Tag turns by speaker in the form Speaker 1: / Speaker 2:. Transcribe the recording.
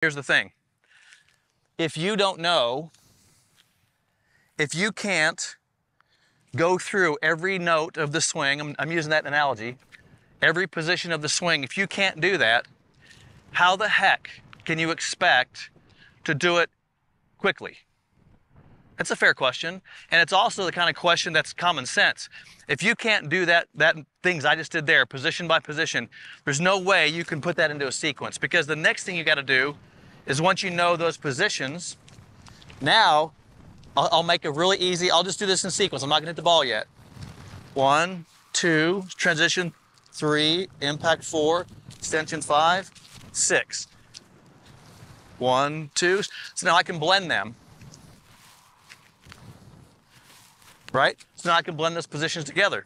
Speaker 1: Here's the thing. If you don't know, if you can't go through every note of the swing, I'm, I'm using that analogy, every position of the swing, if you can't do that, how the heck can you expect to do it quickly? That's a fair question. And it's also the kind of question that's common sense. If you can't do that, that things I just did there, position by position, there's no way you can put that into a sequence because the next thing you got to do is once you know those positions, now I'll, I'll make it really easy. I'll just do this in sequence. I'm not to hit the ball yet. One, two, transition three, impact four, extension five, six. One, two. So now I can blend them. right? So now I can blend those positions together.